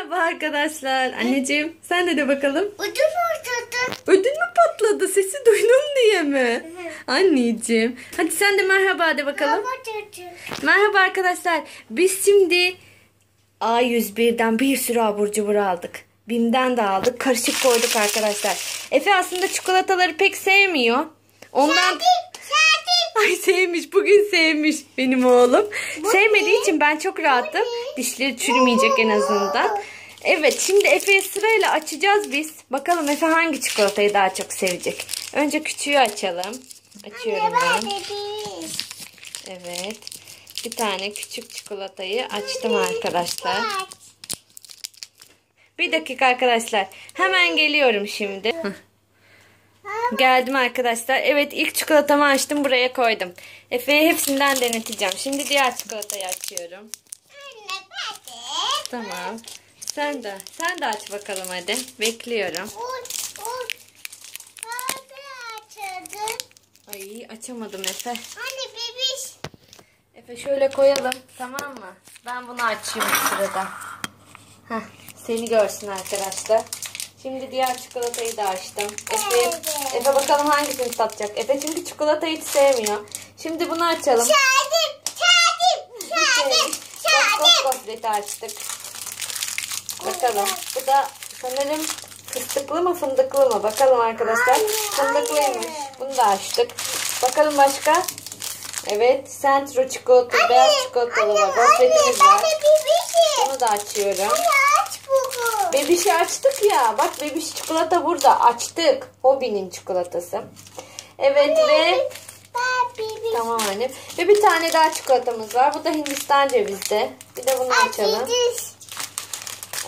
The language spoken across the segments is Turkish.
Merhaba arkadaşlar. Anneciğim sen de de bakalım. Ucum ortada. Ödün mü patladı? Sesi duydum diye mi? Anneciğim. Hadi sen de merhaba de bakalım. Ama çocuğum. Merhaba arkadaşlar. Biz şimdi A101'den bir sürü abur cubur aldık. Bim'den de aldık. Karışık koyduk arkadaşlar. Efe aslında çikolataları pek sevmiyor. Ondan... Şadi. Ay sevmiş. Bugün sevmiş benim oğlum. Sevmediği için ben çok rahatım. Dişleri çürümeyecek en azından. Evet şimdi Efe'yi sırayla açacağız biz. Bakalım Efe hangi çikolatayı daha çok sevecek. Önce küçüğü açalım. Açıyorum ben. Evet. Bir tane küçük çikolatayı açtım arkadaşlar. Bir dakika arkadaşlar. Hemen geliyorum şimdi. Geldim arkadaşlar. Evet ilk çikolatamı açtım buraya koydum. Efe'ye hepsinden deneteceğim. Şimdi diğer çikolatayı açıyorum. Tamam. Sen de. Sen de aç bakalım hadi. Bekliyorum. Uç. Hadi açalım. Ay açamadım Efe. Anne bebiş. Efe şöyle koyalım. Tamam mı? Ben bunu açayım bu sırada. Heh, seni görsün arkadaşlar. Şimdi diğer çikolatayı da açtım. Efe, Efe bakalım hangisini tatacak. Efe çünkü çikolatayı hiç sevmiyor. Şimdi bunu açalım. Şadim. Şadim. Şadim. Kos Şadim. gofreti açtık. Bakalım. Bu da sanırım fıstıklı mı fındıklı mı? Bakalım arkadaşlar. Anne, Fındıklıymış. anne. Bunu da açtık. Bakalım başka. Evet. Centro çikolata, beyaz çikolatalı var. Gofretimiz var. Bunu da açıyorum. Aç. Bebişi açtık ya. Bak bebiş çikolata burada. Açtık. Hobinin çikolatası. Evet ve Ben bebiş. tamam annem. Ve bir tane daha çikolatamız var. Bu da Hindistan cevizli. Bir de bunu açalım. Açacağız.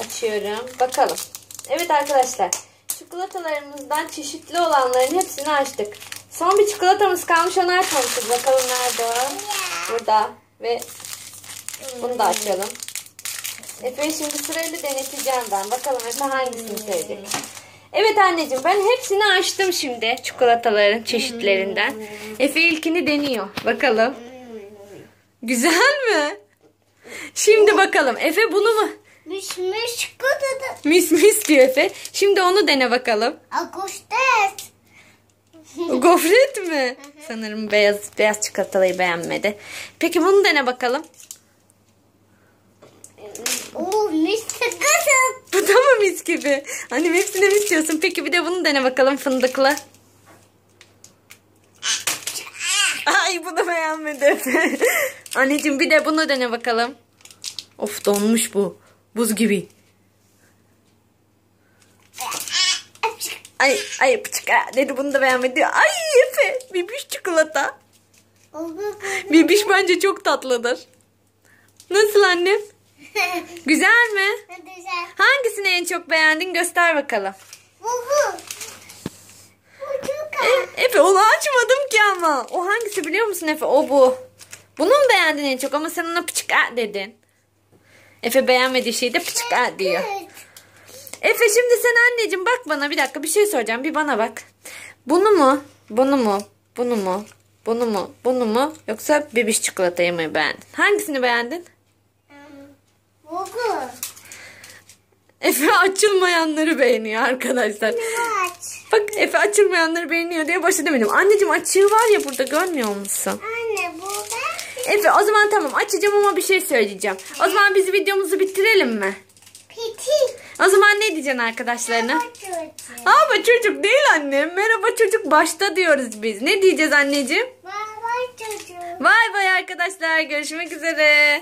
Açıyorum. Bakalım. Evet arkadaşlar. Çikolatalarımızdan çeşitli olanların hepsini açtık. Son bir çikolatamız kalmış onu açmamışız. Bakalım nerede o? Burada. Ve bunu da açalım. Efe şimdi sırayla deneteceğim ben. Bakalım Efe hangisini sevecek. Evet anneciğim ben hepsini açtım şimdi. Çikolataların çeşitlerinden. Efe ilkini deniyor. Bakalım. Güzel mi? Şimdi bakalım. Efe bunu mu? Müş müş kutuda. Mis mis diyor Efe. Şimdi onu dene bakalım. Agustes. Gofret mi? Sanırım beyaz beyaz çikolatayı beğenmedi. Peki bunu dene bakalım. Oo mis kızım. Bu da mı mis gibi? Annem hepsini mis diyorsun. Peki bir de bunu dene bakalım fındıklı. Ay bu da beğenmedi. Anneciğim bir de bunu dene bakalım. Of donmuş bu. Buz gibi. Ay ay pıçık dedi bunu da beğenmedi. Ay Efe bibiş çikolata. Bibiş bence çok tatlıdır. Nasıl annem? Güzel mi? Güzel. Hangisini en çok beğendin göster bakalım. Bu bu. Bu çok E, Efe onu açmadım ki ama. O hangisi biliyor musun Efe? O bu. Bunu mu beğendin en çok ama sen ona pıçık dedin. Efe beğenmediği şeyi de pıçık ha diyor. Efe şimdi sen anneciğim bak bana bir dakika bir şey soracağım. Bir bana bak. Bunu mu? Bunu mu? Bunu mu? Bunu mu? Bunu mu? Yoksa bebiş çikolatayı mı beğendin? Hangisini beğendin? Bu bu. Efe açılmayanları beğeniyor arkadaşlar. Bak Efe açılmayanları beğeniyor diye başta demedim. Anneciğim açığı var ya burada görmüyor musun? Anne. Efe o zaman tamam açacağım ama bir şey söyleyeceğim. O zaman biz videomuzu bitirelim mi? Piti. O zaman ne diyeceksin arkadaşlarına? Bu çocuğum. Ama çocuk değil annem. Merhaba çocuk başta diyoruz biz. Ne diyeceğiz anneciğim? Baba çocuğum. Vay vay arkadaşlar görüşmek üzere.